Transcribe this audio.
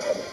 you